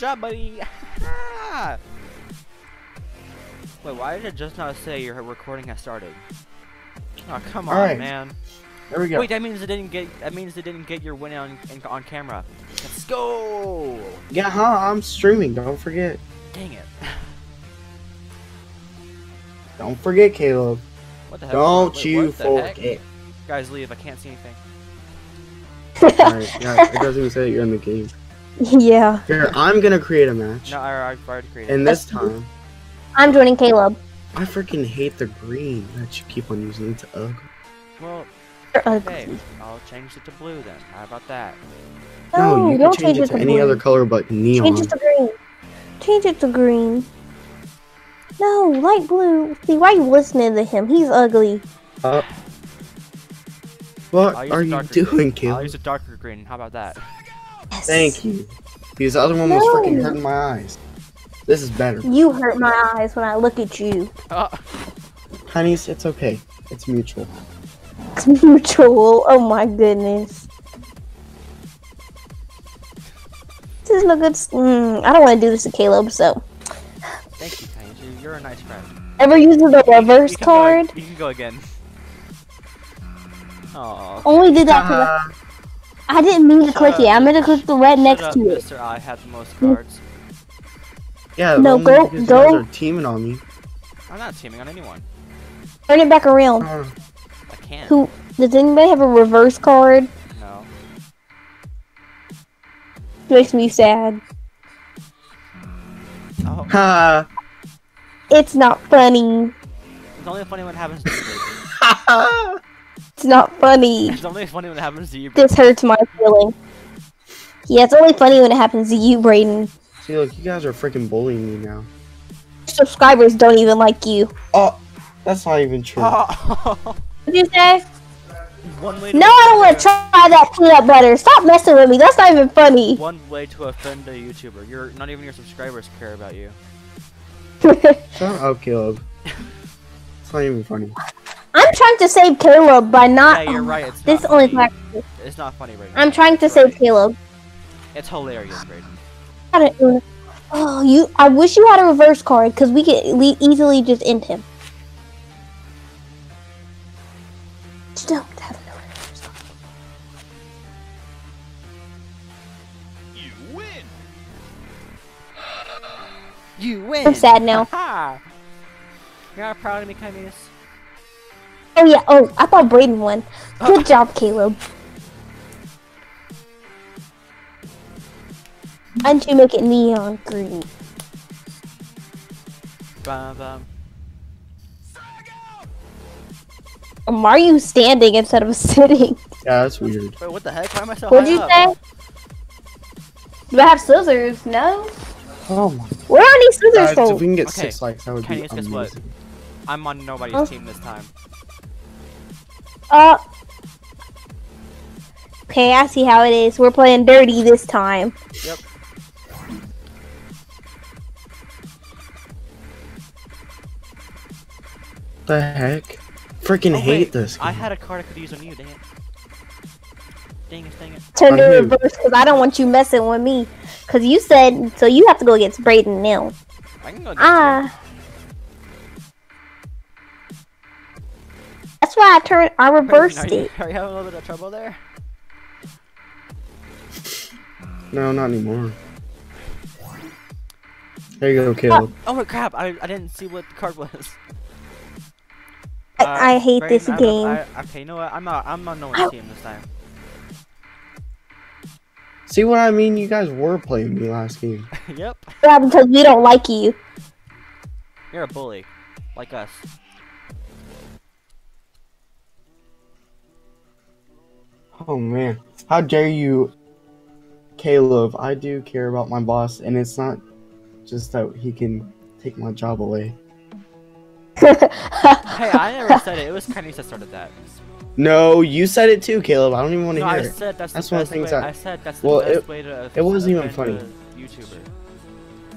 job, buddy. Wait, why did it just not say your recording has started? Oh, come on, Alright. man. There we go. Wait, that means it didn't get. That means it didn't get your win on in, on camera. Let's go. Yeah, huh? I'm streaming. Don't forget. Dang it. Don't forget, Caleb. What the heck? Don't Wait, you forget. Guys, leave. I can't see anything. Alright, yeah, it doesn't even say that you're in the game. yeah. Here, I'm gonna create a match. No, I, I've already created. And this time, I'm joining Caleb. I freaking hate the green that you keep on using. It's ugly. Well, okay. I'll change it to blue then. How about that? No, you don't can change it to any blue. other color but neon. Change it to green. Change it to green. No, light blue. See, why are you listening to him? He's ugly. Uh, what are you doing, green. I'll Caleb? use a darker green. How about that? Yes. Thank you. Because the other one was No. freaking hurting my eyes. This is better. You hurt my eyes when I look at you. Oh, Honeys, it's okay. It's mutual. It's mutual. Oh my goodness. This is no good. Mm, I don't want to do this to Caleb. So, thank you, Tiny. You- You're a nice friend. ever use the reverse You card? Go, you can go again. Oh. Only did that because Uh, I didn't mean to click it. I meant to click the red next up, to it. Mr. I have the most cards. yeah, No, only go- go- you're teaming on me. I'm not teaming on anyone. Turn it back around. Uh, I can't. Who does anybody have a reverse card? No. It makes me sad. Oh, ha. It's not funny. it's only funny when it happens to you. Brayden. Ha. It's not funny. It's only funny when it happens to you. This hurts my feeling. Yeah, it's only funny when it happens to you, Brayden. See, look, you guys are freaking bullying me now. Subscribers don't even like you. Oh, that's not even true. Oh. What'd you say? one way. No, I don't want to try that peanut butter. Stop messing with me. That's not even funny. One way to offend a YouTuber. You're not even your subscribers care about you. Shut up, Caleb. It's not even funny. I'm trying to save Caleb by not. yeah, you're right. It's This not only. funny. It's not funny, Brayden. I'm trying to save Caleb. It's hilarious, Brayden. I Oh, you! I wish you had a reverse card because we could le- easily just end him. Just don't have no reverse card. You win. You win. I'm sad now. Ha! You're not proud of me, Chimeras? Oh yeah. Oh, I thought Brayden won. Good job, Caleb. Why didn't you make it neon green? Bum, bum. Um, are you standing instead of sitting? Yeah, that's weird. Wait, what the heck? Why am I so What'd high you up? say? Do I have scissors? No. Oh my Where are these scissors god. If we can get Okay, six likes, that would Kenny, be guess what? amazing. I'm on nobody's Huh? team this time. Uh. Okay, I see how it is. We're playing dirty this time. Yep. The heck? Freaking Oh, hate wait, this. I had a card I could use on you, dang it. Dang it, dang it. Turn to reverse because I don't want you messing with me. Because you said, so you have to go against Brayden now. I can go against Ah. That's why I turned, I you. reversed are you, it. Are you having a little bit of trouble there? No, not anymore. There you go, Caleb. Oh, oh my crap, I, I didn't see what the card was. I- I uh, hate this I'm- game. I, okay, you know what? I'm not, I'm on no one's Ow. team this time. See what I mean? You guys were playing me last game. yep. Yeah, because we don't like you. You're a bully. Like us. Oh man. How dare you, Caleb? I do care about my boss, and it's not just that he can take my job away. Hey, I never said it. It was Kenny that started that. No, you said it too, Caleb. I don't even want to No, I hear it. said that's, That's the one of best the things way. that- I said that's the Well, best it- way to. it wasn't even funny. YouTuber.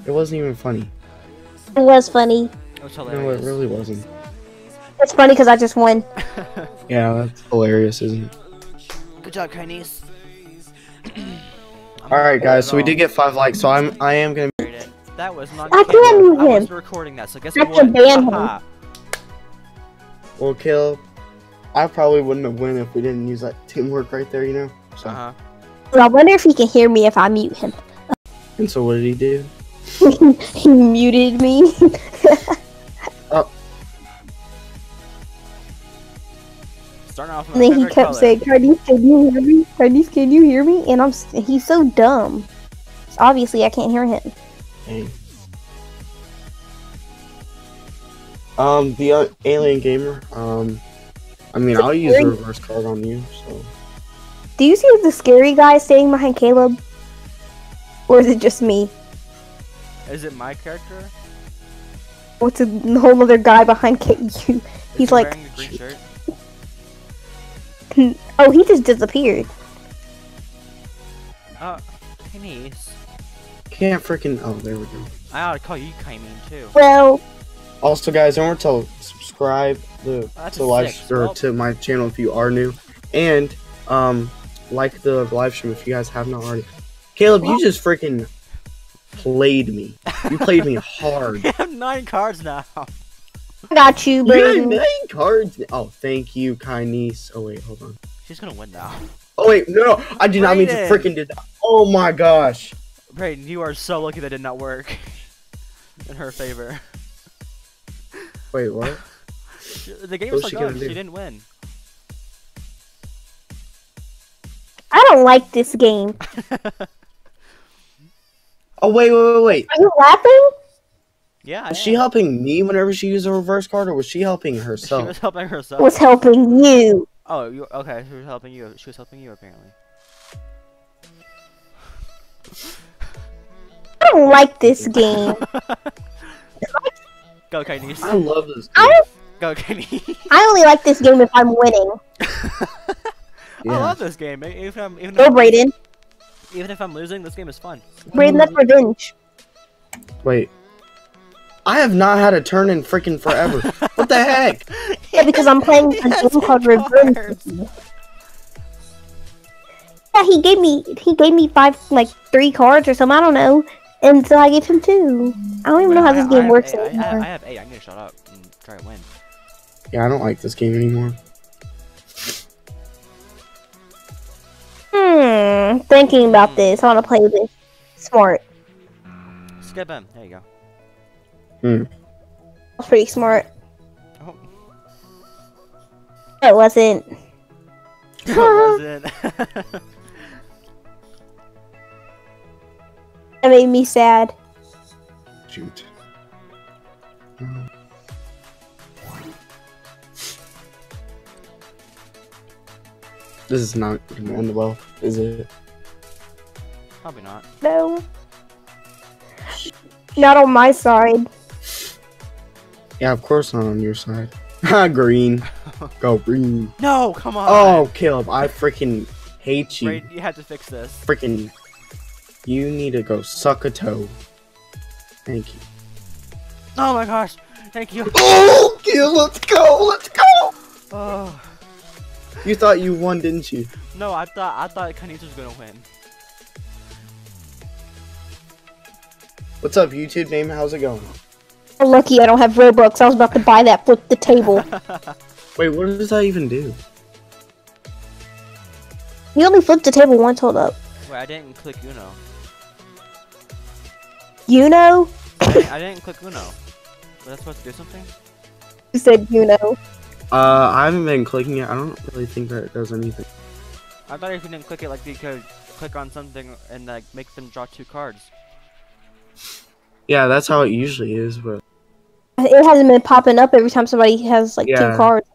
It wasn't even funny. It was funny. It was No, it really wasn't. It's funny because I just won. Yeah, that's hilarious, isn't it? Good job, Kieneace. I'm All right, guys. So we did get five likes. So I'm I am gonna. Rate it. That was not. I can't Caleb. mute I him. was recording that, so guess I have what? to ban him. Haha. Well, Caleb, I probably wouldn't have won if we didn't use that teamwork right there. You know. So. Uh-huh. I wonder if he can hear me if I mute him. And so what did he do? he muted me. Starting off with and then he kept color. saying, Cardis, can you hear me? Cardis, can you hear me? And I'm he's so dumb. So obviously I can't hear him. Dang. Um, the uh, alien gamer. Um, I mean, I'll use the reverse card on you. So Do you see the scary guy staying behind Caleb? Or is it just me? Is it my character? What's a whole other guy behind Ca- you? Is He's he like, oh, he just disappeared. Oh, hey can't freaking. Oh, there we go. I ought to call you Kaimin too. Well, Also, guys, don't forget to subscribe the That's to live six. or Well- to my channel if you are new, and um, like the live stream if you guys have not already. Caleb, you just freaking played me. You played me hard. I have nine cards now. I got you, You got nine cards. Oh, thank you, Kieneace. Oh wait, hold on. She's gonna win now. Oh wait, no, no, I did not mean to freaking do that. Oh my gosh. Brayden, you are so lucky that did not work. In her favor. Wait, what? The game was like, she so gonna good, she didn't win. I don't like this game. Oh wait, wait, wait, wait. Are you laughing? Yeah, Was she helping me whenever she used a reverse card, or was she helping herself? She was helping herself. Was helping you. Oh, you okay? She was helping you. She was helping you apparently. I don't like this game. Go, Kieneace. I love this. I Game. Go, Kieneace. I only like this game if I'm winning. I love this game. Even if I'm even, Go, if, Brayden. even if I'm losing, this game is fun. Brayden, that's hmm. revenge. Wait. I have not had a turn in freaking forever. what the heck? Yeah, because I'm playing a Yes, game called cards. Revenge. Yeah, he gave me he gave me five like three cards or something. I don't know, and so I gave him two. I don't even know how Wait, this game I works have eight. I, I, anymore. I have eight. I need to shut up and try to win. Yeah, I don't like this game anymore. Hmm. Thinking about this, I want to play this smart. Skip him. There you go. Hmm. That's pretty smart. Oh. It wasn't. It wasn't. It made me sad. Shoot. This is not gonna end well, is it? Probably not. No. Not on my side. Yeah, of course not on your side. Ha, ah, green. Go green. No, come on. Oh, Caleb, I freaking hate you. Brayden, you had to fix this. Freaking. You need to go suck a toe. Thank you. Oh my gosh. Thank you. Oh, Caleb, let's go, let's go. Oh. You thought you won, didn't you? No, I thought I thought Kieneace was gonna win. What's up, YouTube name? How's it going? I'm lucky I don't have Robux. I was about to buy that flip the table. Wait, what does that even do? You only flipped the table once. Hold up. Wait, I didn't click Uno. You know? I didn't, I didn't click Uno. Was I supposed to do something? You said you know. Uh, I haven't been clicking it. I don't really think that it does anything. I thought if you didn't click it, like you could click on something and like make them draw two cards. Yeah, that's how it usually is, but It hasn't been popping up every time somebody has like Yeah. two cards.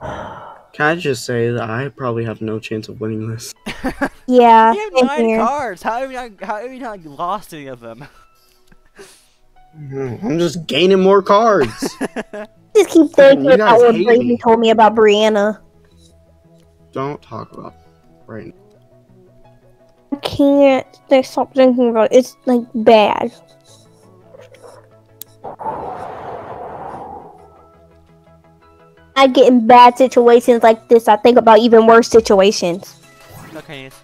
can I just say that I probably have no chance of winning this? Yeah. you have same nine here. cards. How have you not? How have you not lost any of them? Mm, I'm just gaining more cards. Just keep thinking about what hate Brayden told me about Brianna. don't talk about it right now. I can't like, stop thinking about it. It's like bad. I get in bad situations like this. I think about even worse situations. No, Kieneace.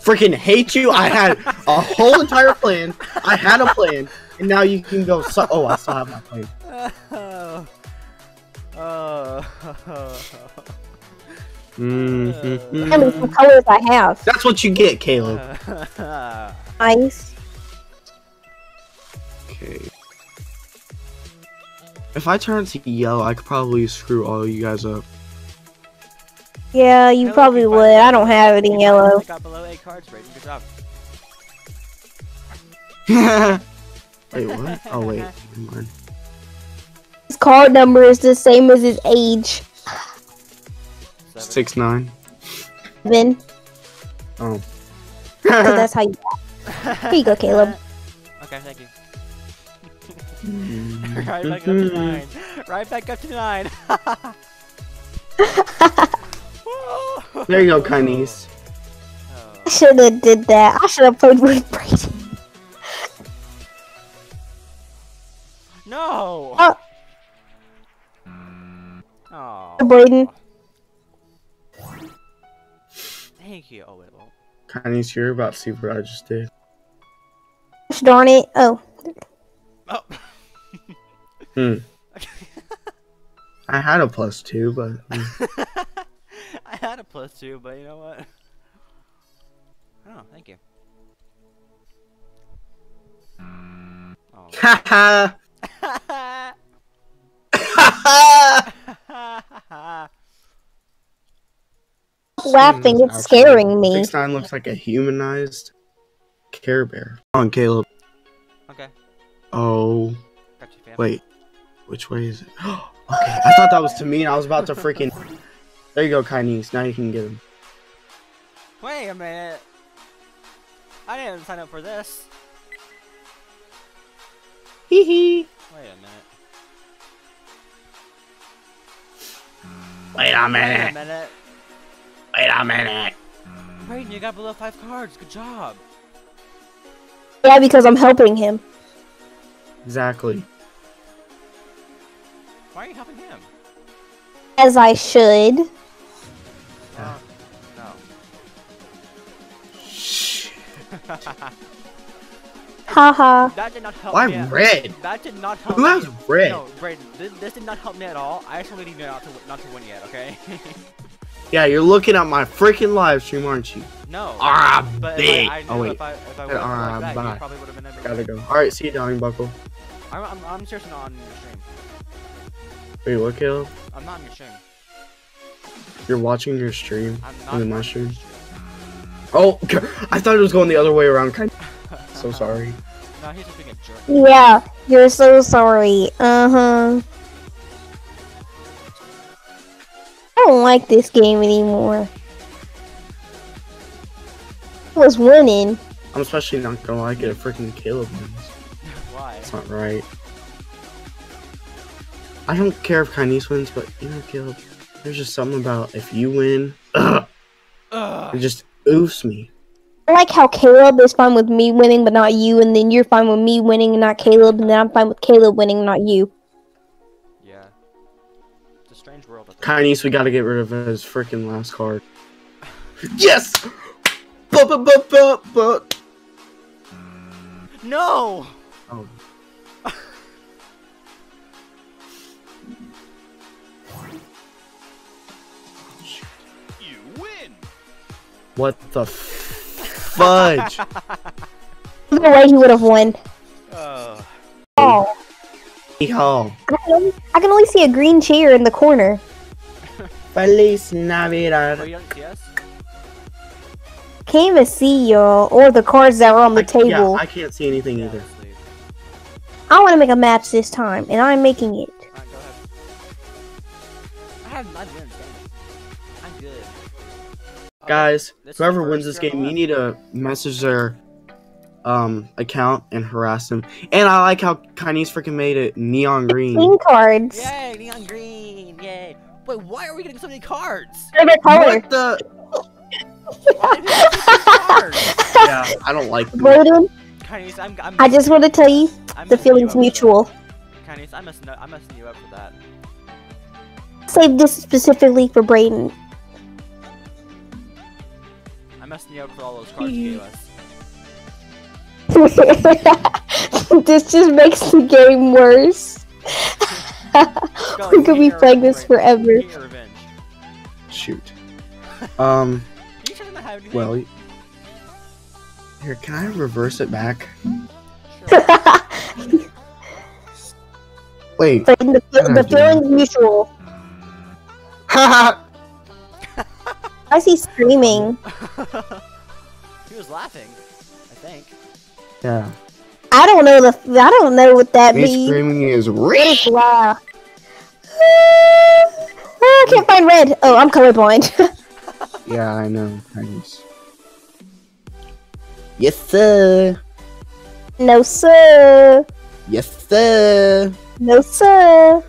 Freaking hate you. I had a whole entire plan. I had a plan, and now you can go. So- oh, I still have my plan. Oh. Oh. Mhm. Tell me some colors I have. That's what you get, Caleb. Nice. Okay. If I turn to yellow, I could probably screw all you guys up. Yeah, you Hello, probably you would. I don't have it in you yellow. got below eight cards, Brayden. Good job. wait, what? Oh, wait. Never mind. His card number is the same as his age. Seven. Six nine. Then, Oh. that's how you. Here you go, Caleb. Okay, thank you. Mm. right back up to nine. Right back up to nine. there you go, Kieneace. Oh. I should have did that. I should have played with Brady. No. Oh. Oh. Brayden. Thank you. Oh wait. Well. Kieneace, you're about to see what I just did. Gosh darn it. Oh, Oh. Hmm. I had a plus two, but hmm. I had a plus two, but you know what? Oh, thank you. Oh. haha. Laughing. It's scaring me. Six nine looks like a humanized Care Bear. Come on, Caleb. okay. Oh, Got you, fam. wait. Which way is it? okay, I thought that was to me, and I was about to freaking. There you go, Kieneace. Now you can get him. Wait a minute. I didn't sign up for this. Hee hee. Wait a minute. Wait a Wait a minute. Minute. Wait a minute. Brayden, you got below five cards. Good job. Yeah, because I'm helping him. Exactly. Why are you helping him? As I should. Uh, no. Shh. Haha. That did not help Why me. at- red? That did not help Who me. has red? No, Brayden, this, this did not help me at all. I actually need you not to not to win yet, okay? Yeah, you're looking at my freaking live stream, aren't you? no. Ah, but big. if I, I knew Oh wait, if I if I Said, would "Ah, like that, bye." you probably would have been able. gotta go. All right, see you, Downing Buckle. I'm, I'm I'm seriously not on your stream. Wait, what, Caleb? I'm not on your stream. You're watching your stream? I'm not On my stream? stream. Oh, I thought it was going the other way around. Kind. So sorry. no, he's just being a jerk. Yeah, you're so sorry. Uh huh. I don't like this game anymore. I was winning. I'm especially not gonna like it if freaking Caleb wins. Why? It's not right. I don't care if Kieneace wins, but you know, Caleb, there's just something about if you win, ugh, it just oofs me. I like how Caleb is fine with me winning, but not you, and then you're fine with me winning and not Caleb, and then I'm fine with Caleb winning, not you. Strange world. out there. Kieneace, we gotta get rid of his freaking last card. Yes! No. Oh. You win! What the f- fudge? No way he would have won. Oh. Oh, Yeehaw. I can, only, I can only see a green chair in the corner. Feliz Navidad. you see? Can't even see y'all or the cards that were on the I- table. Yeah, I can't see anything either. I want to make a match this time, and I'm making it. Alright, go ahead. I have I'm good. I'm good. Okay, Guys, this whoever wins this game, you need to message their um account and harass them. And I like how Kieneace freaking made it neon green. Green cards. Yay, neon green! Yay! Wait, why are we getting so many cards? Favorite color. What the? Why did we get so many cards? Yeah, I don't like them. Brayden, Kieneace, I'm, I'm I just want to tell you I'm the messing you feeling's mutual. that. I'm messing, I'm messing you up for that. Save this specifically for Brayden. I'm messing you up for all those cards you gave us. this just makes the game worse. Go, we could get be your playing this forever. Get your revenge. Shoot. Um. You sure not have anything? Well. Here, can I reverse it back? Wait. But the, Yeah, the dude. feeling's mutual. Haha. I see screaming. he was laughing, I think. yeah. I don't know the. I don't know what that Me means. screaming is What is rich. laugh? Ah, I can't find red. Oh, I'm colorblind. Yeah, I know. Thanks. Yes, sir. no sir. Yes, sir. No sir.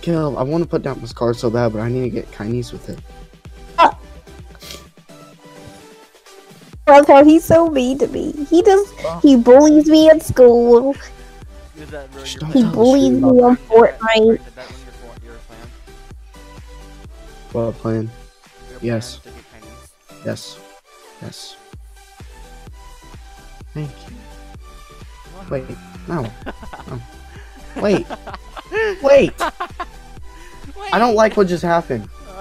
Kill. I want to put down this card so bad, but I need to get Kieneace with it. Love how he's so mean to me. He just he bullies me at school. He plan? tell bullies Shane me on Fortnite. Did that win your, for- your plan? Plan. Yes. plan to get Kieneace? Yes. Yes. Thank you. Wait. No. no. Wait. Wait. I don't like what just happened.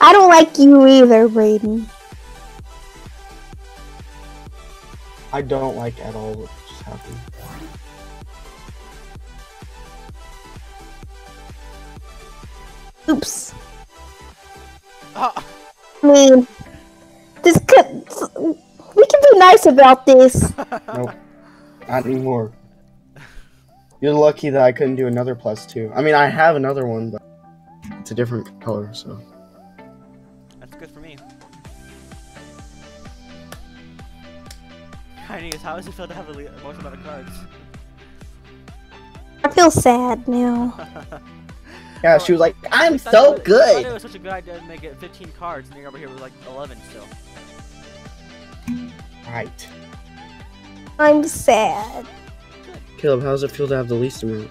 I don't like you either, Brayden. I don't like at all what. Oops. Ah, I mean, this could. We can be nice about this. Nope. Not anymore. You're lucky that I couldn't do another plus two. I mean, I have another one, but it's a different color, so. Kieneace, how does it feel to have the le- most amount of cards? I feel sad now. Yeah, she was like, I'm so it was- I thought it was such a good idea to make it 15 cards, and you're over here with like 11 still. Right. I'm sad. Caleb, how does it feel to have the least amount? It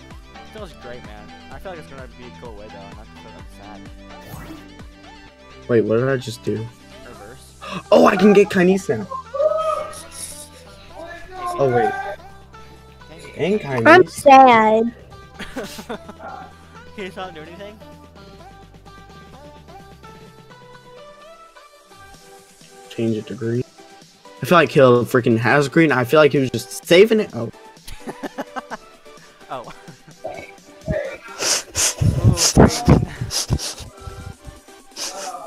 feels great, man. I feel like it's gonna be a cool way, though, and not feel like sad. Wait, what did I just do? Reverse. Oh, I can get Kieneace now! Oh, wait. Okay. And I'm Kieneace? sad. Can you not do anything? Change it to green. I feel like Caleb freaking has green. I feel like he was just saving it. Oh, Oh. oh, Oh.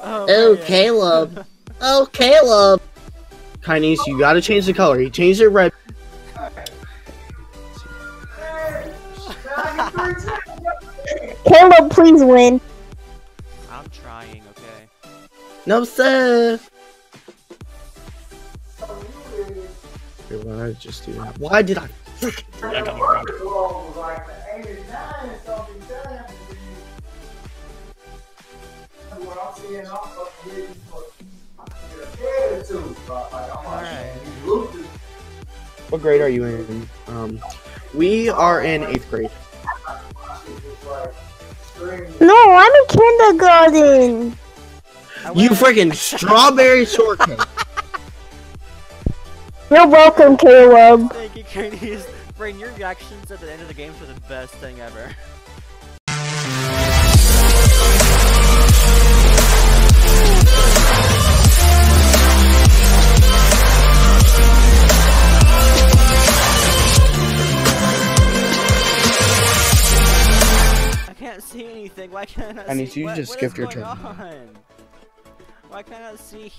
oh, oh Caleb. Oh, Caleb. Kieneace, you gotta change the color. He changed it red. Caleb, please win. I'm trying, okay. No, sir. Wait, why did I just do that? Why did I? Alright. What grade are you in? Um, we are in eighth grade. No, I'm in kindergarten. You freaking strawberry shortcake. You're welcome, Caleb. Thank you, Kieneace. Brain, your reactions at the end of the games were the best thing ever. can't see anything. Why can't I I need see? you what, just what skipped your turn. on? Why can't I see?